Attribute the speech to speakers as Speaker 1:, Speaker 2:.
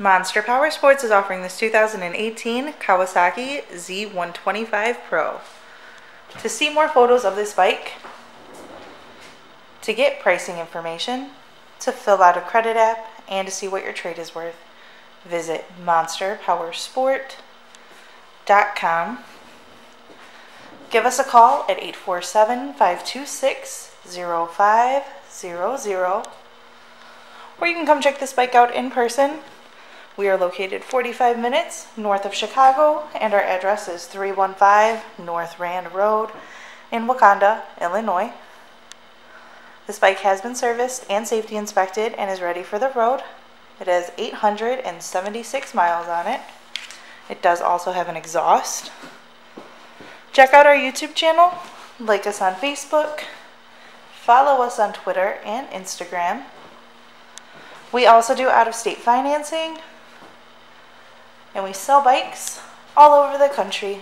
Speaker 1: Monster Powersports is offering this 2018 Kawasaki Z125 Pro. To see more photos of this bike, to get pricing information, to fill out a credit app, and to see what your trade is worth, visit monsterpowersport.com. Give us a call at 847 526 0500 or you can come check this bike out in person. We are located 45 minutes north of Chicago, and our address is 315 North Rand Road in Wauconda, Illinois. This bike has been serviced and safety inspected and is ready for the road. It has 876 miles on it. It does also have an exhaust. Check out our YouTube channel, like us on Facebook, follow us on Twitter and Instagram. We also do out of state financing and we sell bikes all over the country.